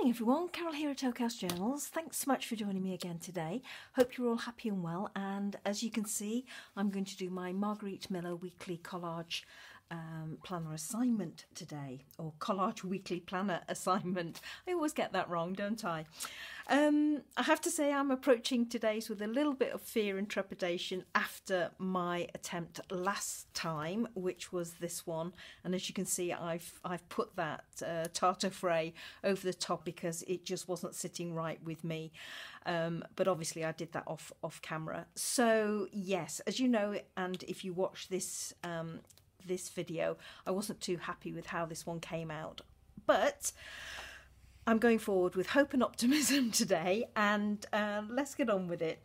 morning, everyone. Carol here at Oak House Journals. Thanks so much for joining me again today. Hope you're all happy and well. And as you can see, I'm going to do my Margarete Miller weekly collage um, planner assignment today, or collage weekly planner assignment. I always get that wrong, don't I? Um, I have to say I'm approaching today's with a little bit of fear and trepidation after my attempt last time, which was this one. And as you can see, I've I've put that uh, Tartar Fray over the top because it just wasn't sitting right with me. Um, but obviously I did that off off camera. So yes, as you know, and if you watch this um, this video. I wasn't too happy with how this one came out, but I'm going forward with hope and optimism today, and uh, let's get on with it.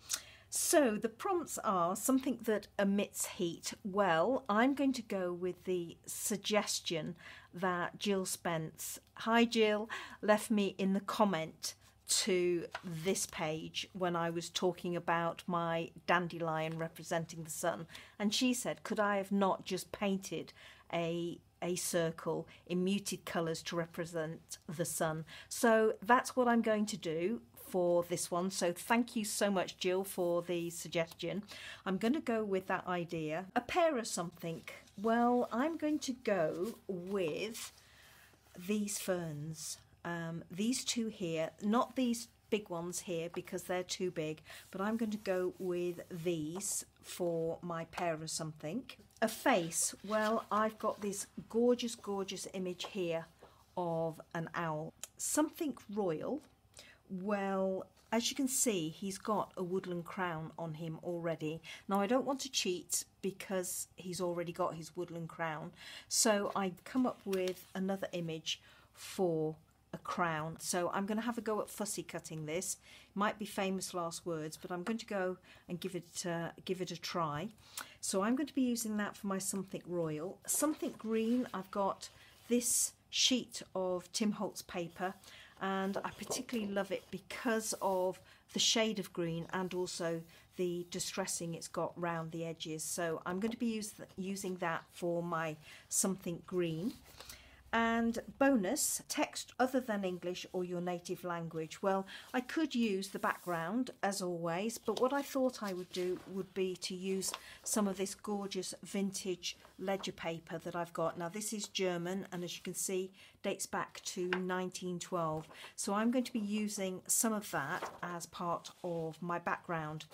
So the prompts are something that emits heat. Well, I'm going to go with the suggestion that Jill Spence, hi Jill, left me in the comment to this page when I was talking about my dandelion representing the sun. And she said could I have not just painted a a circle in muted colours to represent the sun? So that's what I'm going to do for this one. So thank you so much Jill for the suggestion. I'm going to go with that idea. A pair of something. Well I'm going to go with these ferns um, these two here, not these big ones here because they're too big, but I'm going to go with these for my pair of something. A face, well, I've got this gorgeous, gorgeous image here of an owl. Something royal, well, as you can see, he's got a woodland crown on him already. Now, I don't want to cheat because he's already got his woodland crown. So I come up with another image for a crown. So I'm going to have a go at fussy cutting this. Might be famous last words, but I'm going to go and give it uh, give it a try. So I'm going to be using that for my something royal. Something green, I've got this sheet of Tim Holtz paper and I particularly love it because of the shade of green and also the distressing it's got round the edges so I'm going to be use, using that for my something green and bonus, text other than English or your native language. Well, I could use the background as always, but what I thought I would do would be to use some of this gorgeous vintage ledger paper that I've got. Now this is German and as you can see dates back to 1912. So I'm going to be using some of that as part of my background.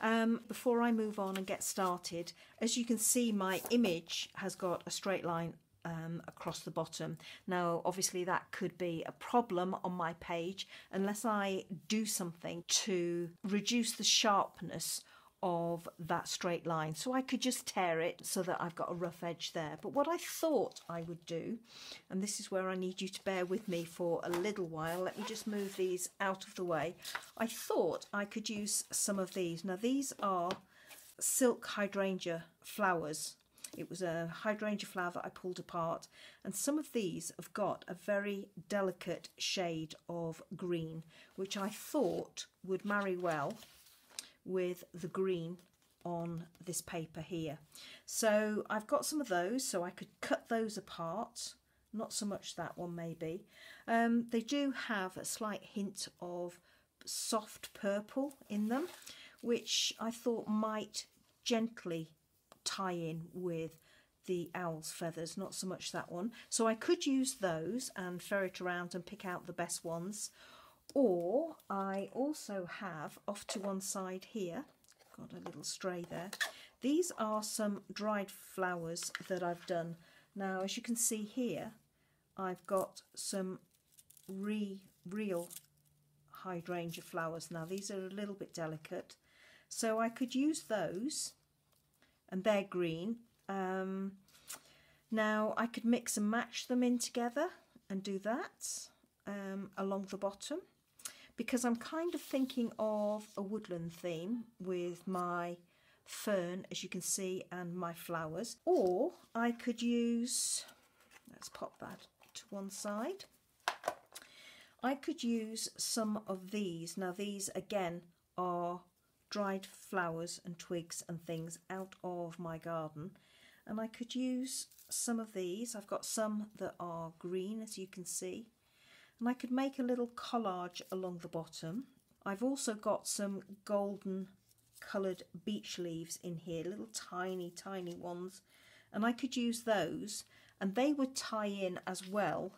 Um, before I move on and get started, as you can see my image has got a straight line um, across the bottom. Now, obviously, that could be a problem on my page unless I do something to reduce the sharpness of that straight line. So I could just tear it so that I've got a rough edge there. But what I thought I would do, and this is where I need you to bear with me for a little while, let me just move these out of the way. I thought I could use some of these. Now these are silk hydrangea flowers it was a hydrangea flower that I pulled apart and some of these have got a very delicate shade of green which I thought would marry well with the green on this paper here. So I've got some of those so I could cut those apart not so much that one maybe. Um, they do have a slight hint of soft purple in them which I thought might gently tie in with the owl's feathers, not so much that one. So I could use those and ferret around and pick out the best ones. Or I also have off to one side here, got a little stray there. These are some dried flowers that I've done. Now, as you can see here, I've got some re real hydrangea flowers. Now, these are a little bit delicate. So I could use those and they're green. Um, now I could mix and match them in together and do that um, along the bottom because I'm kind of thinking of a woodland theme with my fern as you can see and my flowers. Or I could use let's pop that to one side. I could use some of these. Now these again are dried flowers and twigs and things out of my garden and I could use some of these. I've got some that are green as you can see and I could make a little collage along the bottom. I've also got some golden coloured beech leaves in here, little tiny, tiny ones. And I could use those and they would tie in as well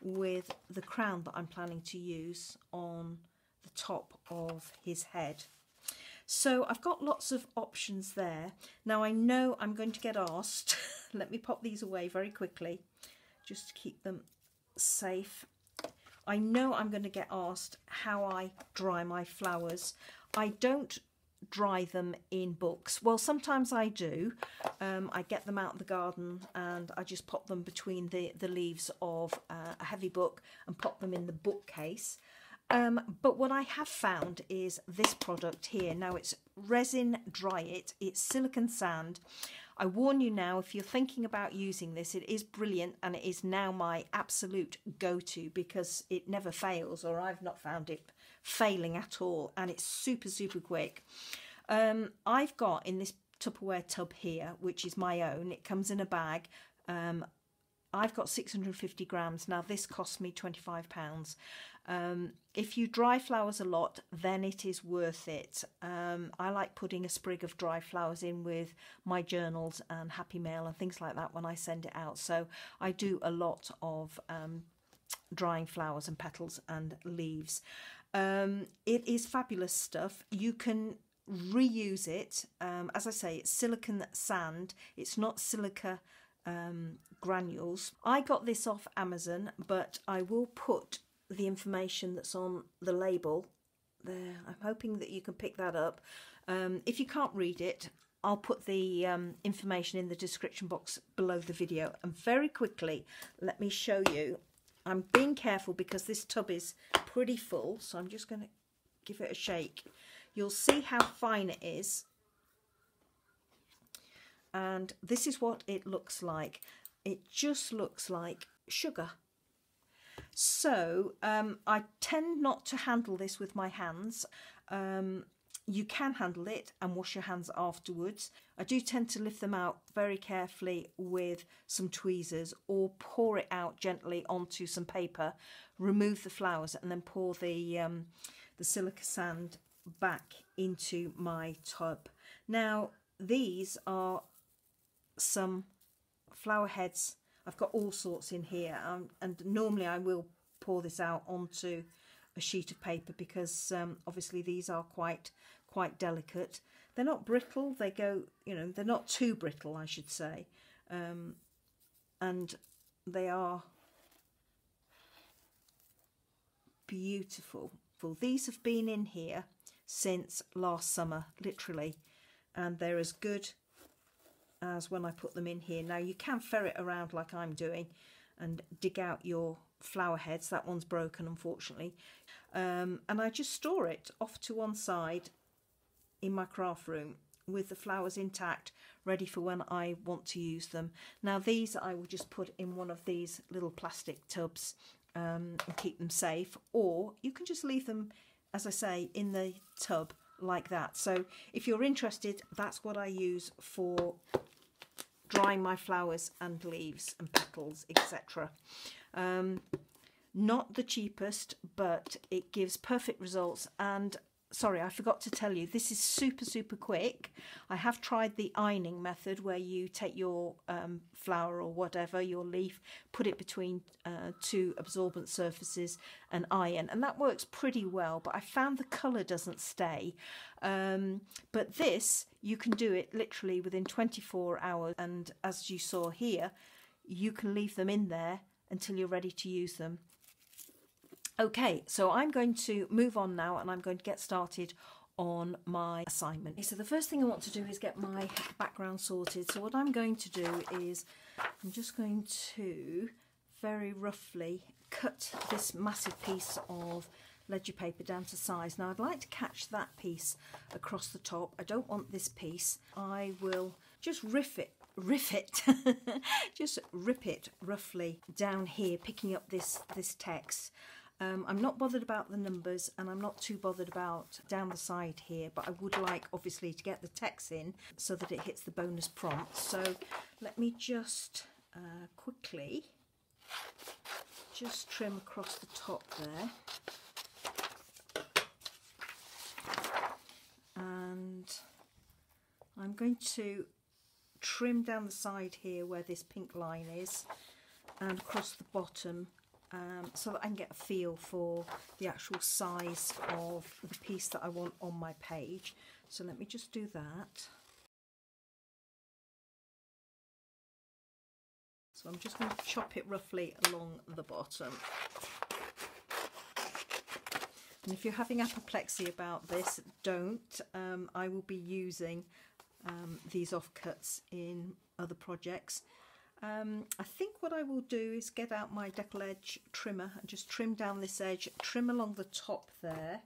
with the crown that I'm planning to use on the top of his head. So I've got lots of options there. Now I know I'm going to get asked, let me pop these away very quickly, just to keep them safe. I know I'm going to get asked how I dry my flowers. I don't dry them in books. Well, sometimes I do. Um, I get them out of the garden and I just pop them between the, the leaves of uh, a heavy book and pop them in the bookcase. Um, but what I have found is this product here. Now it's resin dry it, it's silicon sand. I warn you now, if you're thinking about using this, it is brilliant and it is now my absolute go-to because it never fails or I've not found it failing at all and it's super, super quick. Um, I've got in this Tupperware tub here, which is my own, it comes in a bag. Um, I've got 650 grams. Now this cost me 25 pounds. Um, if you dry flowers a lot, then it is worth it. Um, I like putting a sprig of dry flowers in with my journals and Happy Mail and things like that when I send it out. So I do a lot of um, drying flowers and petals and leaves. Um, it is fabulous stuff. You can reuse it. Um, as I say, it's silicon sand. It's not silica um, granules. I got this off Amazon, but I will put the information that's on the label there. I'm hoping that you can pick that up. Um, if you can't read it, I'll put the um, information in the description box below the video. And very quickly, let me show you. I'm being careful because this tub is pretty full, so I'm just going to give it a shake. You'll see how fine it is. And this is what it looks like. It just looks like sugar. So um, I tend not to handle this with my hands. Um, you can handle it and wash your hands afterwards. I do tend to lift them out very carefully with some tweezers or pour it out gently onto some paper, remove the flowers and then pour the, um, the silica sand back into my tub. Now these are some flower heads I've got all sorts in here um, and normally I will pour this out onto a sheet of paper because um, obviously these are quite quite delicate. They're not brittle, they go, you know, they're not too brittle I should say um, and they are beautiful. Well, These have been in here since last summer, literally, and they're as good as when I put them in here. Now you can ferret around like I'm doing and dig out your flower heads. That one's broken unfortunately. Um, and I just store it off to one side in my craft room with the flowers intact ready for when I want to use them. Now these I will just put in one of these little plastic tubs um, and keep them safe or you can just leave them as I say in the tub like that. So if you're interested that's what I use for drying my flowers and leaves and petals, etc. Um, not the cheapest, but it gives perfect results and sorry, I forgot to tell you, this is super, super quick. I have tried the ironing method where you take your um, flower or whatever, your leaf, put it between uh, two absorbent surfaces and iron, and that works pretty well, but I found the colour doesn't stay. Um, but this, you can do it literally within 24 hours, and as you saw here, you can leave them in there until you're ready to use them. Okay, so I'm going to move on now and I'm going to get started on my assignment. Okay, so the first thing I want to do is get my background sorted. So what I'm going to do is I'm just going to very roughly cut this massive piece of ledger paper down to size. Now I'd like to catch that piece across the top. I don't want this piece. I will just riff it riff it just rip it roughly down here picking up this this text um, I'm not bothered about the numbers and I'm not too bothered about down the side here, but I would like obviously to get the text in so that it hits the bonus prompt. So let me just uh, quickly just trim across the top there. And I'm going to trim down the side here where this pink line is and across the bottom um, so that I can get a feel for the actual size of the piece that I want on my page. So let me just do that. So I'm just going to chop it roughly along the bottom. And if you're having apoplexy about this, don't. Um, I will be using um, these offcuts in other projects. Um, I think what I will do is get out my deckle edge trimmer and just trim down this edge, trim along the top there,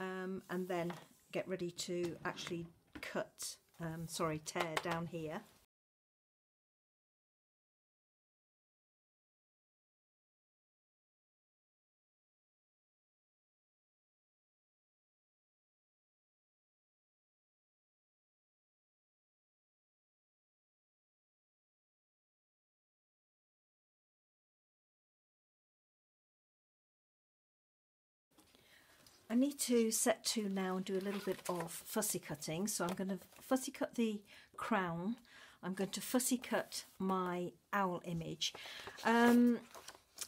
um, and then get ready to actually cut, um, sorry, tear down here. I need to set to now and do a little bit of fussy cutting. So I'm going to fussy cut the crown. I'm going to fussy cut my owl image. Um,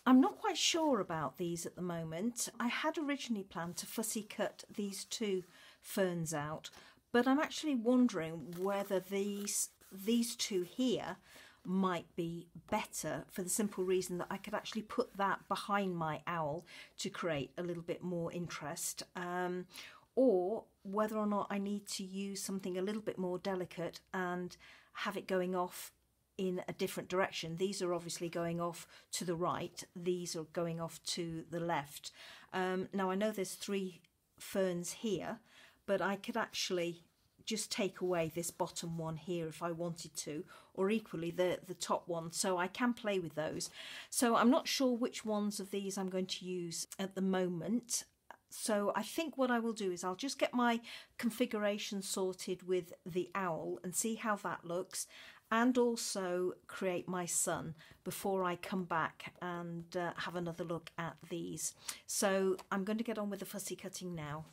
I'm not quite sure about these at the moment. I had originally planned to fussy cut these two ferns out, but I'm actually wondering whether these these two here might be better for the simple reason that I could actually put that behind my owl to create a little bit more interest um, or whether or not I need to use something a little bit more delicate and have it going off in a different direction. These are obviously going off to the right, these are going off to the left. Um, now I know there's three ferns here, but I could actually just take away this bottom one here if I wanted to or equally the the top one so I can play with those so I'm not sure which ones of these I'm going to use at the moment so I think what I will do is I'll just get my configuration sorted with the owl and see how that looks and also create my sun before I come back and uh, have another look at these. So I'm going to get on with the fussy cutting now.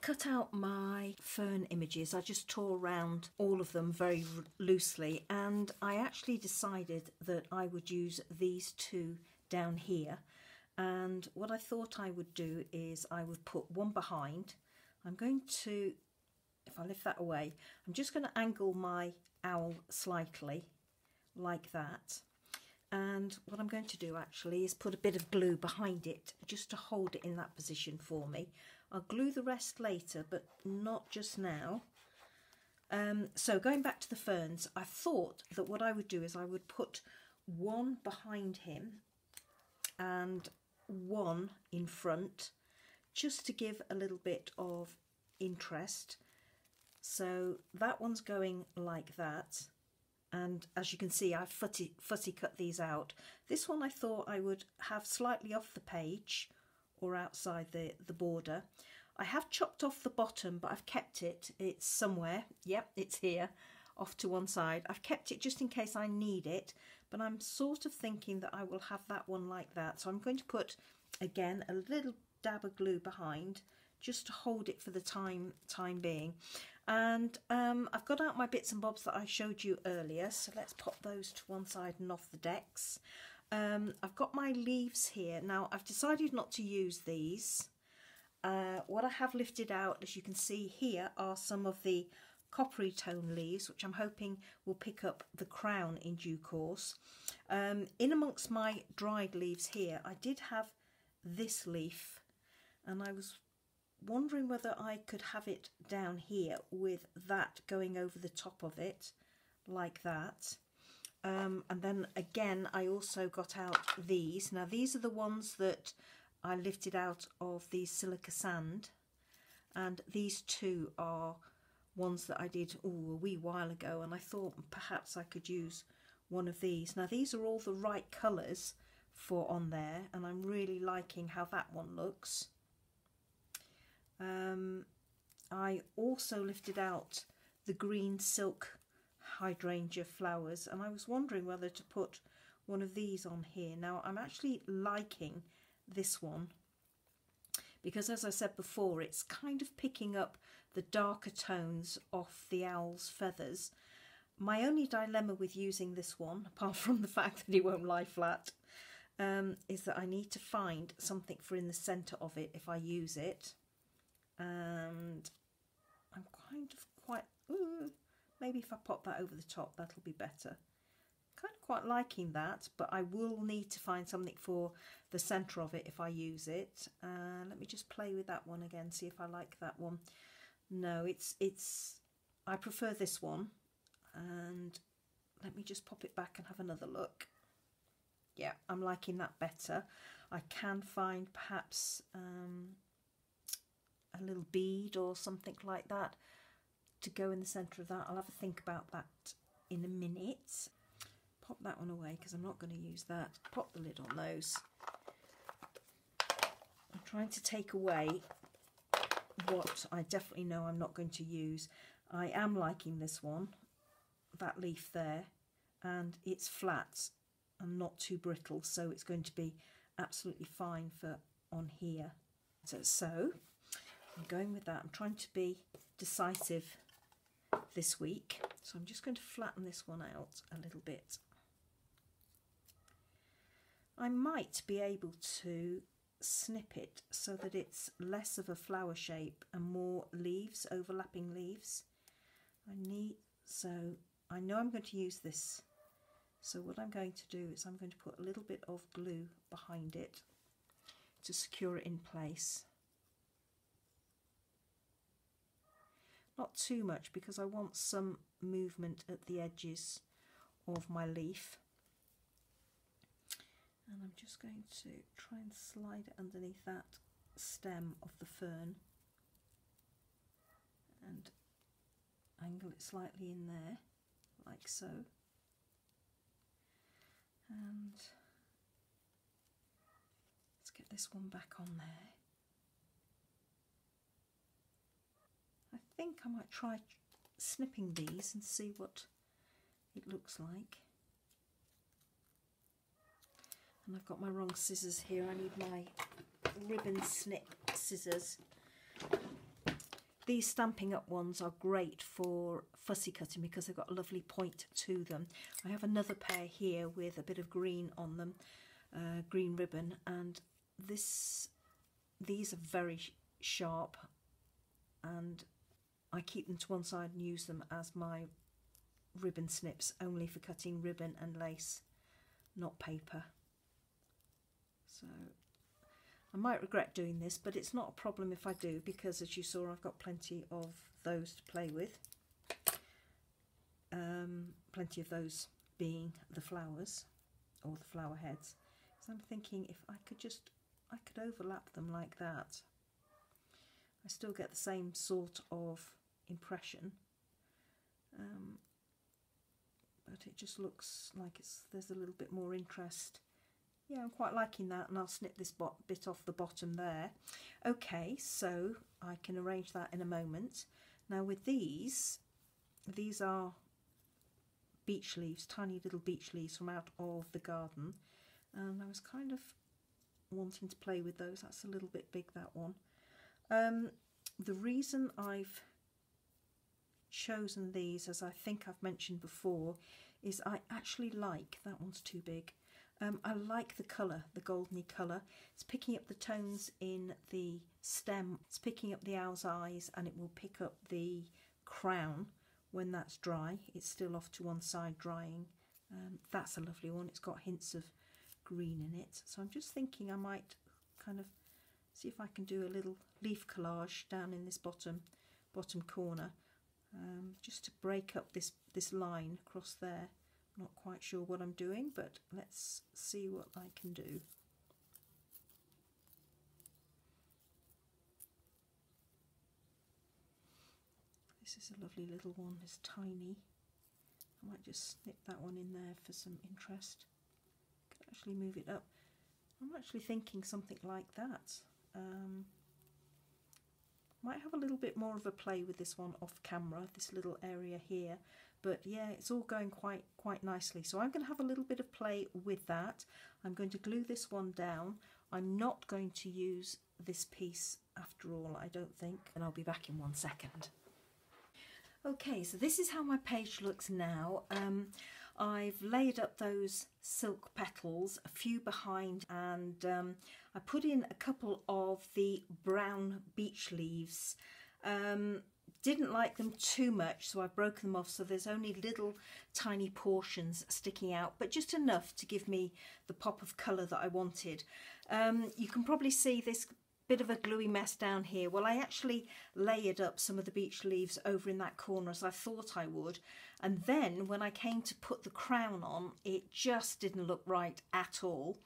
Cut out my fern images. I just tore around all of them very loosely and I actually decided that I would use these two down here and what I thought I would do is I would put one behind. I'm going to, if I lift that away, I'm just going to angle my owl slightly like that and what I'm going to do actually is put a bit of glue behind it just to hold it in that position for me I'll glue the rest later, but not just now. Um, so going back to the ferns, I thought that what I would do is I would put one behind him and one in front just to give a little bit of interest. So that one's going like that. And as you can see, I've fussy, fussy cut these out. This one I thought I would have slightly off the page or outside the, the border. I have chopped off the bottom, but I've kept it. It's somewhere. Yep, it's here, off to one side. I've kept it just in case I need it, but I'm sort of thinking that I will have that one like that. So I'm going to put, again, a little dab of glue behind just to hold it for the time time being. And um, I've got out my bits and bobs that I showed you earlier, so let's pop those to one side and off the decks. Um, I've got my leaves here. Now, I've decided not to use these. Uh, what I have lifted out, as you can see here, are some of the coppery tone leaves, which I'm hoping will pick up the crown in due course. Um, in amongst my dried leaves here, I did have this leaf, and I was wondering whether I could have it down here with that going over the top of it, like that. Um, and then again, I also got out these. Now these are the ones that I lifted out of the silica sand. And these two are ones that I did ooh, a wee while ago. And I thought perhaps I could use one of these. Now these are all the right colours for on there and I'm really liking how that one looks. Um, I also lifted out the green silk hydrangea flowers and I was wondering whether to put one of these on here. Now I'm actually liking this one because as I said before it's kind of picking up the darker tones off the owl's feathers. My only dilemma with using this one, apart from the fact that it won't lie flat, um, is that I need to find something for in the centre of it if I use it. And I'm kind of quite, ooh, maybe if I pop that over the top that'll be better. Kind of quite liking that, but I will need to find something for the centre of it if I use it. Uh, let me just play with that one again, see if I like that one. No, it's, it's, I prefer this one. And let me just pop it back and have another look. Yeah, I'm liking that better. I can find perhaps um, a little bead or something like that to go in the centre of that. I'll have a think about that in a minute. Pop that one away because I'm not going to use that. Pop the lid on those. I'm trying to take away what I definitely know I'm not going to use. I am liking this one, that leaf there, and it's flat and not too brittle, so it's going to be absolutely fine for on here. So, so I'm going with that. I'm trying to be decisive this week, so I'm just going to flatten this one out a little bit. I might be able to snip it so that it's less of a flower shape and more leaves, overlapping leaves. I need, so I know I'm going to use this. So what I'm going to do is I'm going to put a little bit of glue behind it to secure it in place. Not too much because I want some movement at the edges of my leaf. And I'm just going to try and slide it underneath that stem of the fern and angle it slightly in there like so. And let's get this one back on there I think I might try snipping these and see what it looks like and I've got my wrong scissors here. I need my ribbon snip scissors. These Stampin' Up ones are great for fussy cutting because they've got a lovely point to them. I have another pair here with a bit of green on them, uh, green ribbon, and this these are very sharp and I keep them to one side and use them as my ribbon snips only for cutting ribbon and lace, not paper. So I might regret doing this, but it's not a problem if I do because as you saw I've got plenty of those to play with. Um, plenty of those being the flowers or the flower heads. So I'm thinking if I could just, I could overlap them like that. I still get the same sort of impression. Um, but it just looks like it's there's a little bit more interest yeah, I'm quite liking that and I'll snip this bit off the bottom there. Okay, so I can arrange that in a moment. Now with these, these are beech leaves, tiny little beech leaves from out of the garden. And I was kind of wanting to play with those. That's a little bit big, that one. Um, the reason I've chosen these, as I think I've mentioned before, is I actually like, that one's too big, um, I like the colour, the goldeny colour. It's picking up the tones in the stem, it's picking up the owl's eyes and it will pick up the crown when that's dry. It's still off to one side drying. Um, that's a lovely one. It's got hints of green in it. So I'm just thinking I might kind of see if I can do a little leaf collage down in this bottom bottom corner um, just to break up this, this line across there not quite sure what I'm doing, but let's see what I can do. This is a lovely little one, it's tiny. I might just snip that one in there for some interest. Could actually move it up. I'm actually thinking something like that. Um, might have a little bit more of a play with this one off camera, this little area here. But yeah, it's all going quite quite nicely. So I'm going to have a little bit of play with that. I'm going to glue this one down. I'm not going to use this piece after all, I don't think. And I'll be back in one second. Okay, so this is how my page looks now. Um, I've laid up those silk petals, a few behind, and um, I put in a couple of the brown beech leaves. Um, didn't like them too much, so I've broken them off so there's only little tiny portions sticking out, but just enough to give me the pop of colour that I wanted. Um, you can probably see this bit of a gluey mess down here. Well, I actually layered up some of the beech leaves over in that corner as I thought I would. And then when I came to put the crown on, it just didn't look right at all.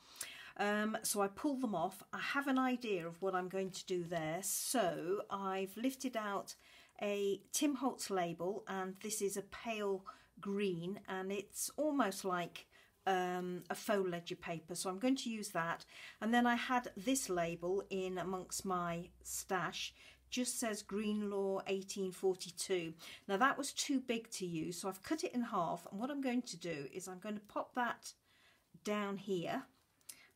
Um, so I pulled them off. I have an idea of what I'm going to do there. So I've lifted out a Tim Holtz label and this is a pale green and it's almost like um, a faux ledger paper. So I'm going to use that. And then I had this label in amongst my stash. Just says Greenlaw 1842 now that was too big to use so I've cut it in half. And what I'm going to do is I'm going to pop that down here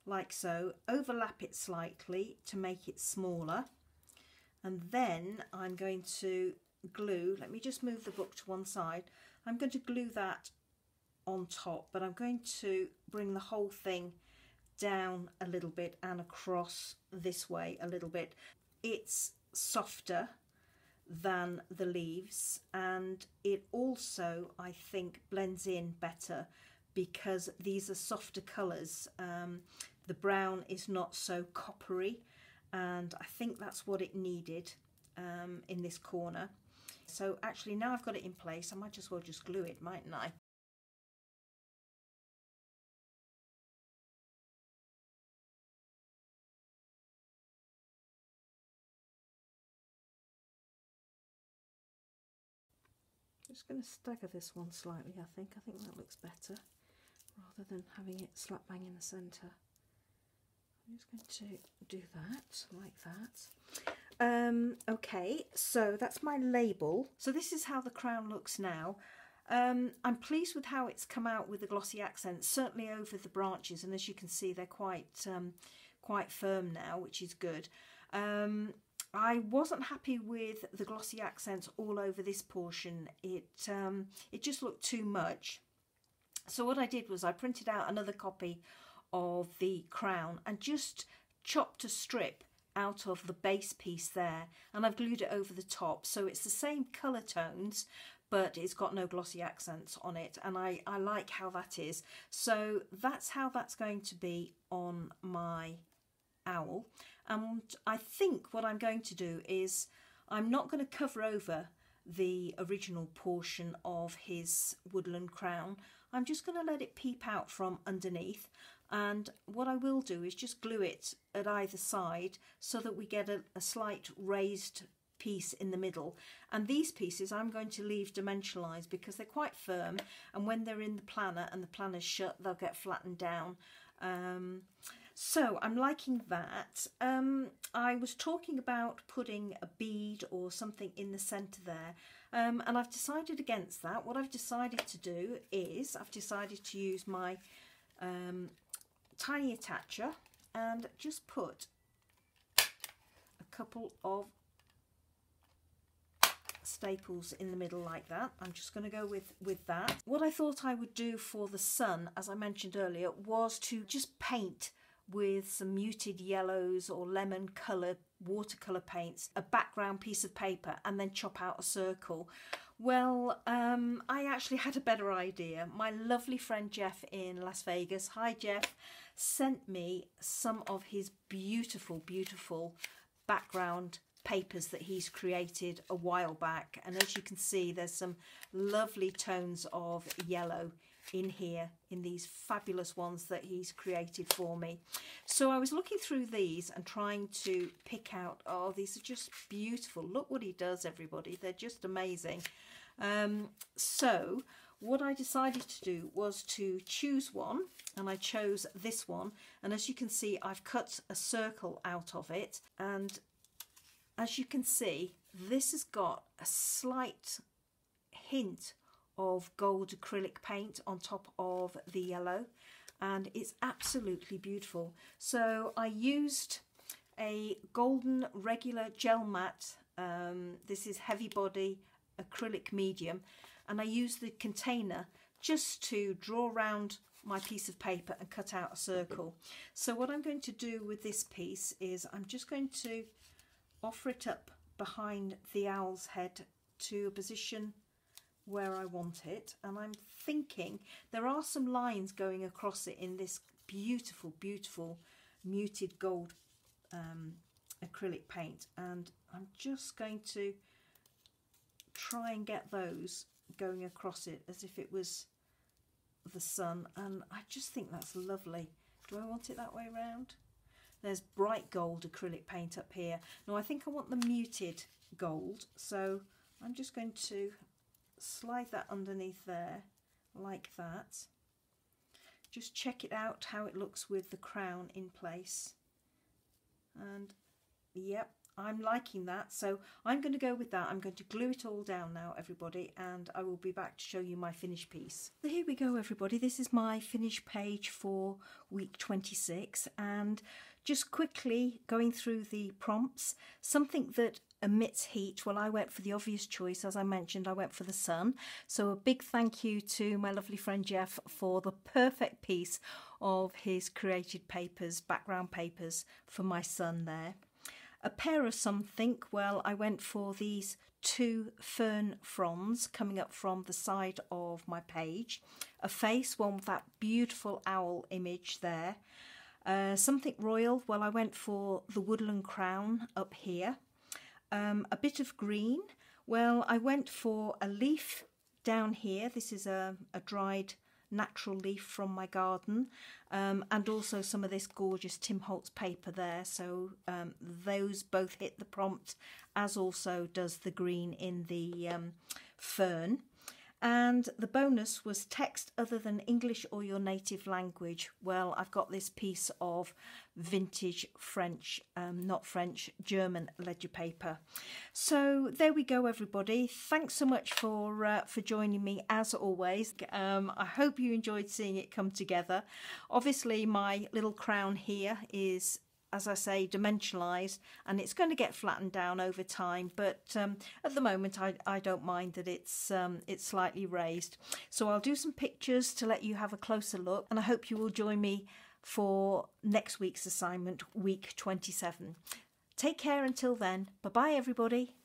like so overlap it slightly to make it smaller. And then I'm going to glue let me just move the book to one side. I'm going to glue that on top but I'm going to bring the whole thing down a little bit and across this way a little bit. It's softer than the leaves and it also I think blends in better because these are softer colours. Um, the brown is not so coppery and I think that's what it needed um, in this corner. So actually now I've got it in place I might as well just glue it mightn't I just going to stagger this one slightly, I think. I think that looks better rather than having it slap bang in the centre. I'm just going to do that like that. Um, okay, so that's my label. So this is how the crown looks now. Um, I'm pleased with how it's come out with the glossy accents, certainly over the branches, and as you can see, they're quite um, quite firm now, which is good. Um, I wasn't happy with the glossy accents all over this portion. It um, it just looked too much. So what I did was I printed out another copy of the crown and just chopped a strip out of the base piece there and I've glued it over the top so it's the same colour tones but it's got no glossy accents on it and I, I like how that is so that's how that's going to be on my owl and I think what I'm going to do is I'm not going to cover over the original portion of his woodland crown. I'm just going to let it peep out from underneath and what I will do is just glue it at either side so that we get a, a slight raised piece in the middle and these pieces I'm going to leave dimensionalized because they're quite firm and when they're in the planner and the planner's shut they'll get flattened down um, so I'm liking that. Um, I was talking about putting a bead or something in the centre there um, and I've decided against that. What I've decided to do is I've decided to use my um, tiny attacher and just put a couple of staples in the middle like that. I'm just going to go with, with that. What I thought I would do for the sun, as I mentioned earlier, was to just paint with some muted yellows or lemon colour watercolour paints, a background piece of paper and then chop out a circle. Well, um, I actually had a better idea. My lovely friend Jeff in Las Vegas, hi Jeff, sent me some of his beautiful, beautiful background papers that he's created a while back. And as you can see, there's some lovely tones of yellow in here in these fabulous ones that he's created for me. So I was looking through these and trying to pick out, oh, these are just beautiful. Look what he does, everybody. They're just amazing. Um, so what I decided to do was to choose one and I chose this one and as you can see I've cut a circle out of it and as you can see this has got a slight hint of gold acrylic paint on top of the yellow and it's absolutely beautiful. So I used a golden regular Gel Matte, um, this is heavy body acrylic medium and I used the container just to draw around my piece of paper and cut out a circle. So what I'm going to do with this piece is I'm just going to offer it up behind the owl's head to a position where I want it and I'm thinking there are some lines going across it in this beautiful beautiful muted gold um, acrylic paint and I'm just going to try and get those going across it as if it was the sun and I just think that's lovely. Do I want it that way around? There's bright gold acrylic paint up here. Now I think I want the muted gold so I'm just going to slide that underneath there like that. Just check it out how it looks with the crown in place. And yep, I'm liking that. So I'm going to go with that. I'm going to glue it all down now, everybody, and I will be back to show you my finished piece. So here we go, everybody. This is my finished page for week 26. And just quickly going through the prompts, something that emits heat. Well, I went for the obvious choice. As I mentioned, I went for the sun. So a big thank you to my lovely friend Jeff for the perfect piece of his created papers, background papers for my sun there. A pair of something, well, I went for these two fern fronds coming up from the side of my page. A face, one with that beautiful owl image there. Uh, something royal, well, I went for the woodland crown up here. Um, a bit of green, well, I went for a leaf down here. This is a, a dried natural leaf from my garden um, and also some of this gorgeous Tim Holtz paper there so um, those both hit the prompt as also does the green in the um, fern and the bonus was text other than English or your native language. Well, I've got this piece of vintage French, um, not French, German ledger paper. So there we go, everybody. Thanks so much for uh, for joining me as always. Um, I hope you enjoyed seeing it come together. Obviously, my little crown here is as I say, dimensionalised and it's going to get flattened down over time. But um, at the moment, I, I don't mind that it's, um, it's slightly raised. So I'll do some pictures to let you have a closer look and I hope you will join me for next week's assignment, week 27. Take care until then. Bye bye, everybody.